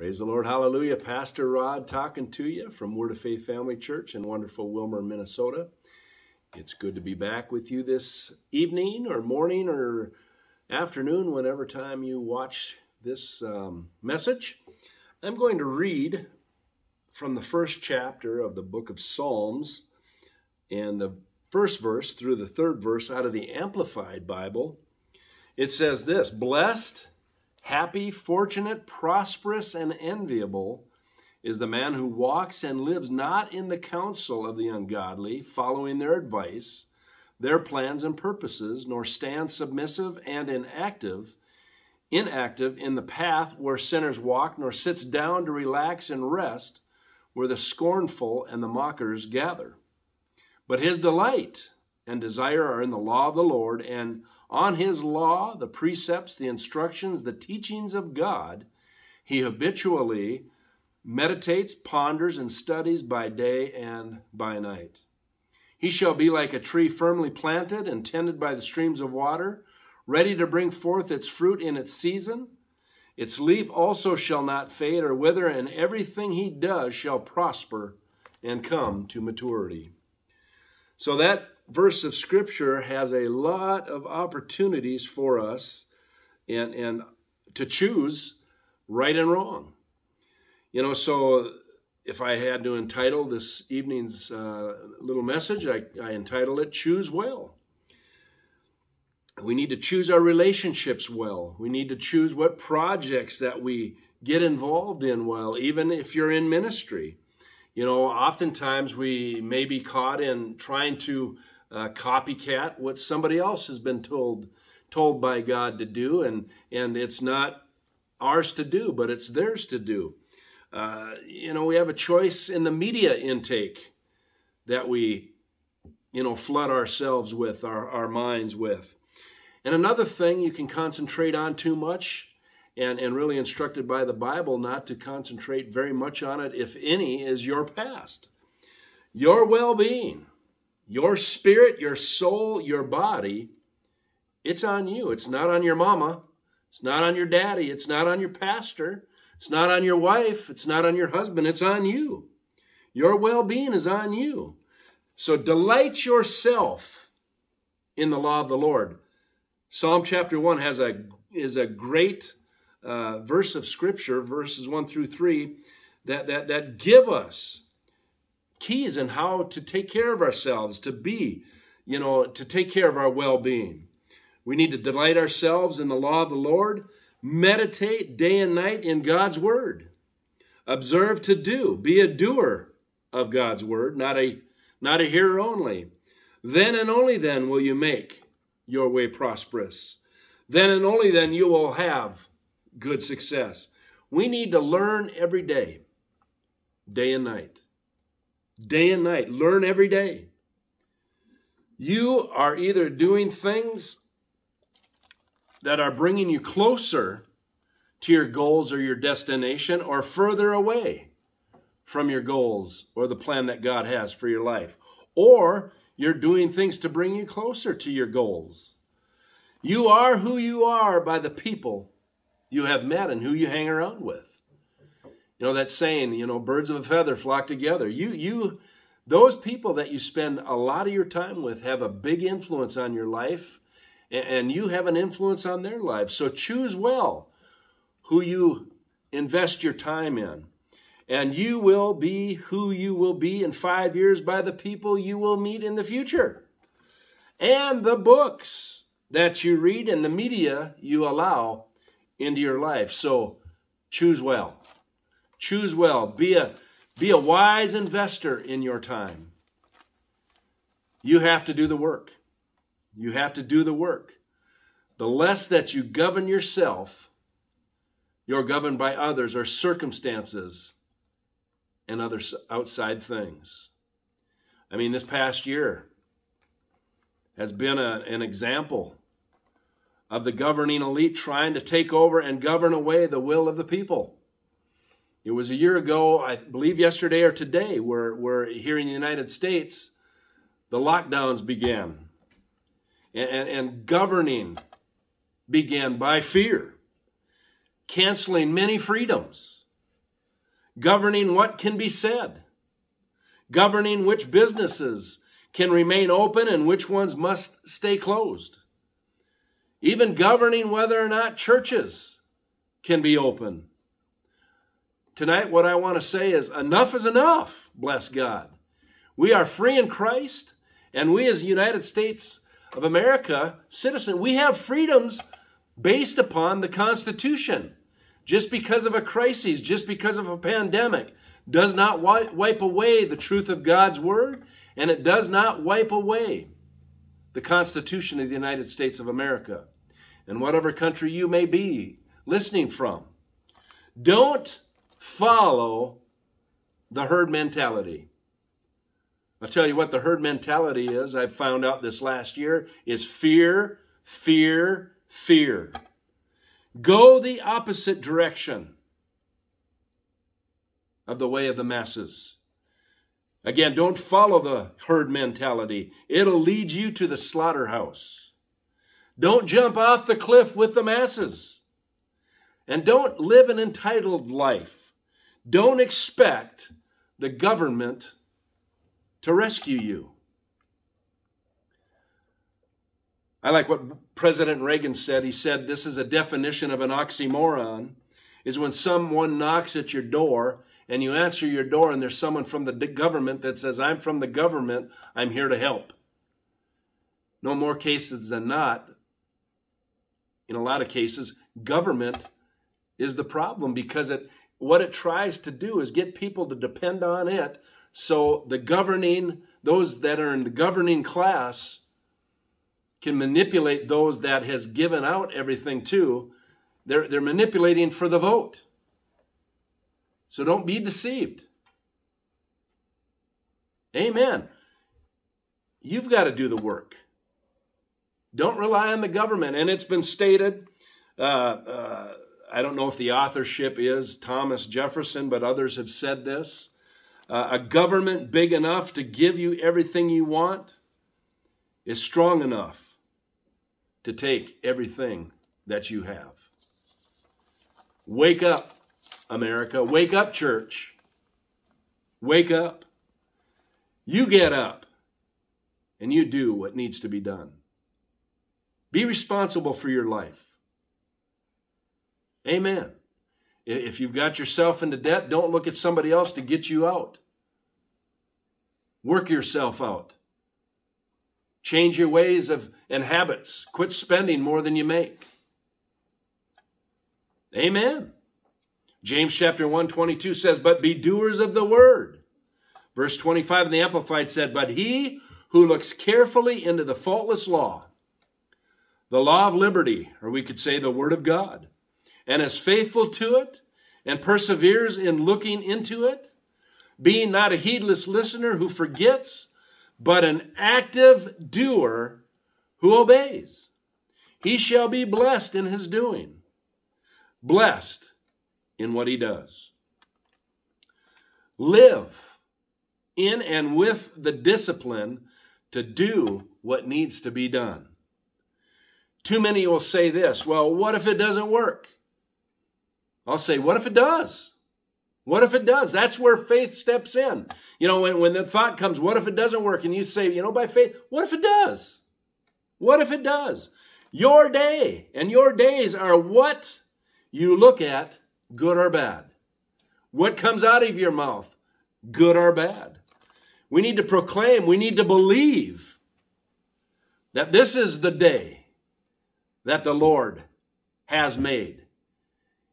Praise the Lord. Hallelujah. Pastor Rod talking to you from Word of Faith Family Church in wonderful Willmar, Minnesota. It's good to be back with you this evening or morning or afternoon, whenever time you watch this um, message. I'm going to read from the first chapter of the book of Psalms and the first verse through the third verse out of the Amplified Bible. It says this Blessed Happy, fortunate, prosperous, and enviable is the man who walks and lives not in the counsel of the ungodly, following their advice, their plans and purposes, nor stands submissive and inactive, inactive in the path where sinners walk, nor sits down to relax and rest where the scornful and the mockers gather. But his delight and desire are in the law of the Lord, and on his law, the precepts, the instructions, the teachings of God, he habitually meditates, ponders, and studies by day and by night. He shall be like a tree firmly planted and tended by the streams of water, ready to bring forth its fruit in its season. Its leaf also shall not fade or wither, and everything he does shall prosper and come to maturity. So that verse of scripture has a lot of opportunities for us and, and to choose right and wrong. You know, so if I had to entitle this evening's uh, little message, I, I entitle it Choose Well. We need to choose our relationships well. We need to choose what projects that we get involved in well, even if you're in ministry. You know, oftentimes we may be caught in trying to uh, copycat what somebody else has been told told by God to do, and and it's not ours to do, but it's theirs to do. Uh, you know, we have a choice in the media intake that we, you know, flood ourselves with, our, our minds with. And another thing you can concentrate on too much, and, and really instructed by the Bible not to concentrate very much on it, if any, is your past. Your well being. Your spirit, your soul, your body, it's on you. It's not on your mama. It's not on your daddy. It's not on your pastor. It's not on your wife. It's not on your husband. It's on you. Your well being is on you. So delight yourself in the law of the Lord. Psalm chapter 1 has a, is a great uh, verse of scripture, verses 1 through 3, that, that, that give us keys in how to take care of ourselves, to be, you know, to take care of our well being. We need to delight ourselves in the law of the Lord, meditate day and night in God's word, observe to do, be a doer of God's word, not a, not a hearer only. Then and only then will you make your way prosperous. Then and only then you will have good success. We need to learn every day, day and night day and night. Learn every day. You are either doing things that are bringing you closer to your goals or your destination or further away from your goals or the plan that God has for your life. Or you're doing things to bring you closer to your goals. You are who you are by the people you have met and who you hang around with. You know that saying, you know, birds of a feather flock together. You you those people that you spend a lot of your time with have a big influence on your life and you have an influence on their lives. So choose well who you invest your time in. And you will be who you will be in 5 years by the people you will meet in the future. And the books that you read and the media you allow into your life. So choose well. Choose well. Be a, be a wise investor in your time. You have to do the work. You have to do the work. The less that you govern yourself, you're governed by others or circumstances and other outside things. I mean, this past year has been a, an example of the governing elite trying to take over and govern away the will of the people. It was a year ago, I believe yesterday or today, where, where here in the United States, the lockdowns began. And, and, and governing began by fear, canceling many freedoms governing what can be said, governing which businesses can remain open and which ones must stay closed, even governing whether or not churches can be open. Tonight, what I want to say is enough is enough, bless God. We are free in Christ, and we, as United States of America citizen, we have freedoms based upon the Constitution. Just because of a crisis, just because of a pandemic, does not wipe away the truth of God's Word, and it does not wipe away the Constitution of the United States of America. And whatever country you may be listening from, don't follow the herd mentality. I'll tell you what the herd mentality is, I've found out this last year, is fear, fear, fear. Go the opposite direction of the way of the masses. Again, don't follow the herd mentality. It'll lead you to the slaughterhouse. Don't jump off the cliff with the masses. And don't live an entitled life. Don't expect the government to rescue you. I like what President Reagan said. He said, This is a definition of an oxymoron is when someone knocks at your door and you answer your door and there's someone from the government that says, I'm from the government, I'm here to help. No more cases than not, in a lot of cases, government is the problem because it what it tries to do is get people to depend on it so the governing those that are in the governing class can manipulate those that has given out everything to. They're, they're manipulating for the vote. So don't be deceived. Amen. You've got to do the work. Don't rely on the government. And it's been stated, uh, uh, I don't know if the authorship is Thomas Jefferson, but others have said this. Uh, a government big enough to give you everything you want is strong enough to take everything that you have. Wake up, America. Wake up, church. Wake up. You get up and you do what needs to be done. Be responsible for your life. Amen. If you've got yourself into debt, don't look at somebody else to get you out. Work yourself out. Change your ways of and habits. Quit spending more than you make. Amen. James chapter 1 22 says, But be doers of the word. Verse 25 in the Amplified said, But he who looks carefully into the faultless law, the law of liberty, or we could say the word of God, and is faithful to it, and perseveres in looking into it, being not a heedless listener who forgets, but an active doer who obeys. He shall be blessed in his doing, blessed in what he does. Live in and with the discipline to do what needs to be done. Too many will say this well, what if it doesn't work? I'll say, what if it does? What if it does? That's where faith steps in. You know, when, when the thought comes, what if it doesn't work? And you say, you know, by faith, what if it does? What if it does? Your day and your days are what you look at, good or bad. What comes out of your mouth, good or bad. We need to proclaim, we need to believe that this is the day that the Lord has made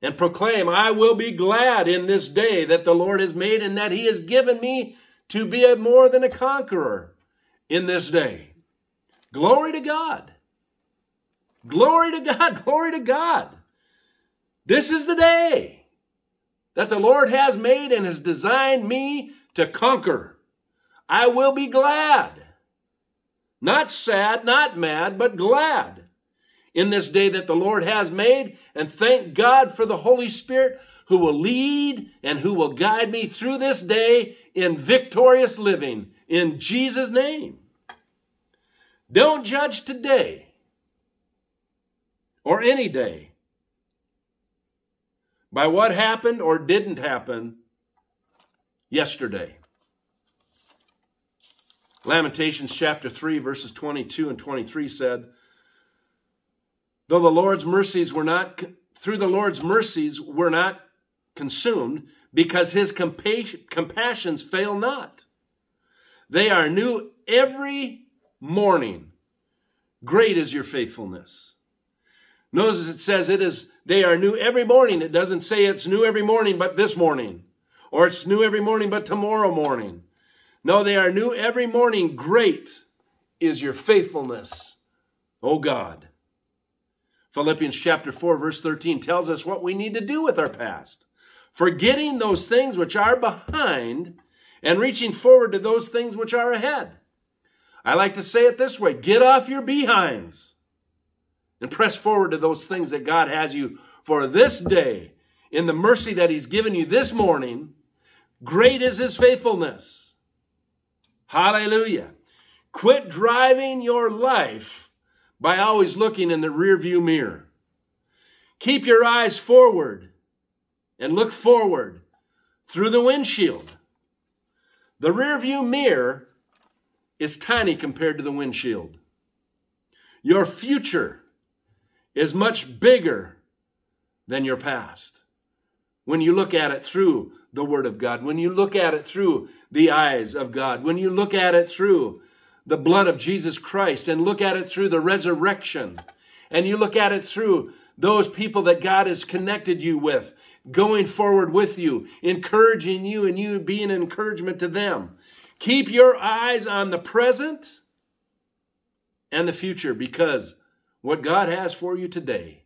and proclaim, I will be glad in this day that the Lord has made and that he has given me to be a more than a conqueror in this day. Glory to God. Glory to God. Glory to God. This is the day that the Lord has made and has designed me to conquer. I will be glad. Not sad, not mad, but glad in this day that the Lord has made. And thank God for the Holy Spirit who will lead and who will guide me through this day in victorious living in Jesus' name. Don't judge today or any day by what happened or didn't happen yesterday. Lamentations chapter 3, verses 22 and 23 said, Though the Lord's mercies were not, through the Lord's mercies were not consumed, because his compassions fail not. They are new every morning. Great is your faithfulness. Notice it says it is, they are new every morning. It doesn't say it's new every morning, but this morning. Or it's new every morning, but tomorrow morning. No, they are new every morning. Great is your faithfulness, O God. Philippians chapter 4, verse 13 tells us what we need to do with our past. Forgetting those things which are behind and reaching forward to those things which are ahead. I like to say it this way get off your behinds and press forward to those things that God has you for this day in the mercy that He's given you this morning. Great is His faithfulness. Hallelujah. Quit driving your life by always looking in the rearview mirror. Keep your eyes forward and look forward through the windshield. The rearview mirror is tiny compared to the windshield. Your future is much bigger than your past. When you look at it through the Word of God, when you look at it through the eyes of God, when you look at it through the blood of Jesus Christ and look at it through the resurrection, and you look at it through those people that God has connected you with, going forward with you, encouraging you, and you being an encouragement to them. Keep your eyes on the present and the future because what God has for you today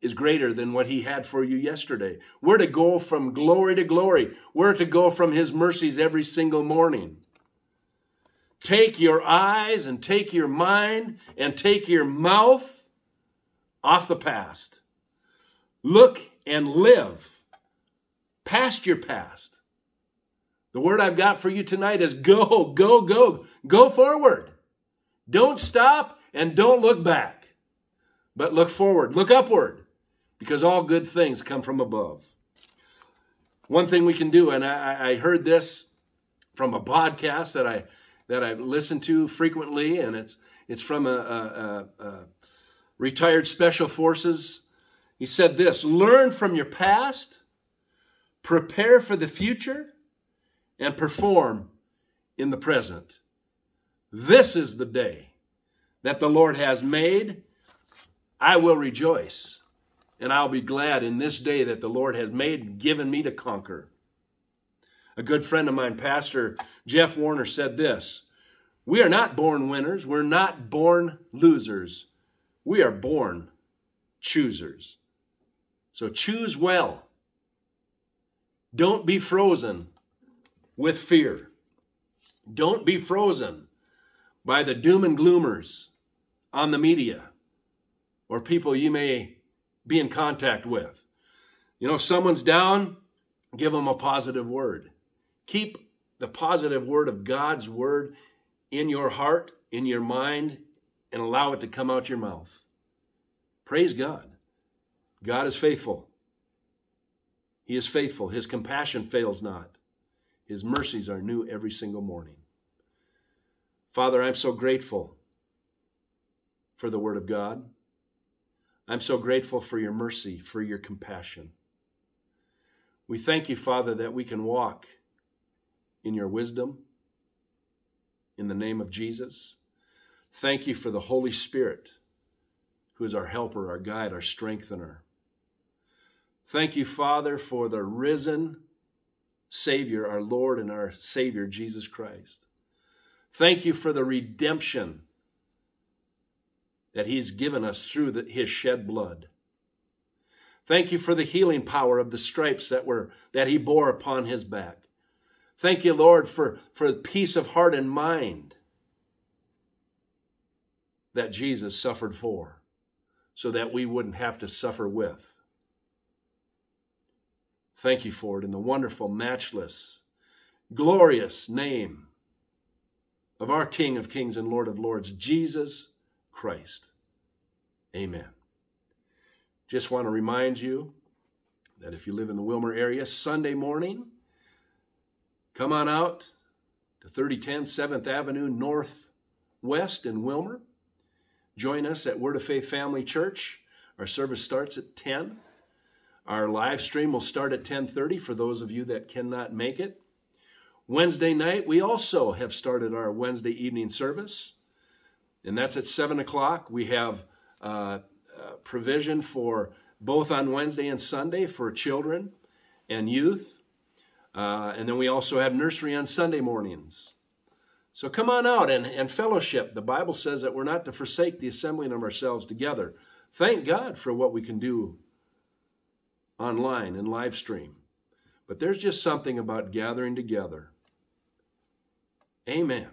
is greater than what He had for you yesterday. We're to go from glory to glory, we're to go from His mercies every single morning. Take your eyes and take your mind and take your mouth off the past. Look and live past your past. The word I've got for you tonight is go, go, go, go forward. Don't stop and don't look back, but look forward, look upward, because all good things come from above. One thing we can do, and I, I heard this from a podcast that I that I listen to frequently, and it's it's from a, a, a, a retired special forces. He said this: learn from your past, prepare for the future, and perform in the present. This is the day that the Lord has made, I will rejoice. And I'll be glad in this day that the Lord has made, given me to conquer. A good friend of mine, Pastor Jeff Warner, said this We are not born winners, we're not born losers. We are born choosers. So choose well. Don't be frozen with fear. Don't be frozen by the doom and gloomers on the media or people you may be in contact with. You know, if someone's down, give them a positive word. Keep the positive word of God's word in your heart, in your mind, and allow it to come out your mouth. Praise God. God is faithful. He is faithful. His compassion fails not. His mercies are new every single morning. Father, I'm so grateful for the Word of God. I'm so grateful for your mercy, for your compassion. We thank you, Father, that we can walk in your wisdom in the name of Jesus. Thank you for the Holy Spirit, who is our helper, our guide, our strengthener. Thank you, Father, for the risen Savior, our Lord and our Savior, Jesus Christ. Thank you for the redemption that He's given us through the, His shed blood. Thank you for the healing power of the stripes that were that He bore upon His back. Thank you, Lord, for, for the peace of heart and mind that Jesus suffered for, so that we wouldn't have to suffer with. Thank you for it in the wonderful, matchless, glorious name of our King of Kings and Lord of Lords, Jesus Christ. Amen. Just want to remind you that if you live in the Willmar area, Sunday morning, Come on out to 3010 7th Avenue Northwest in Willmar. Join us at Word of Faith Family Church. Our service starts at 10. Our live stream will start at 10:30 for those of you that cannot make it. Wednesday night, we also have started our Wednesday evening service, and that's at 7 o'clock. We have uh, uh, provision for both on Wednesday and Sunday for children and youth. Uh, and then we also have nursery on Sunday mornings. So come on out and, and fellowship. The Bible says that we're not to forsake the assembling of ourselves together. Thank God for what we can do online and live stream. But there's just something about gathering together. Amen.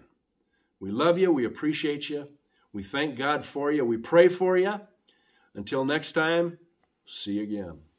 We love you. We appreciate you. We thank God for you. We pray for you. Until next time, see you again.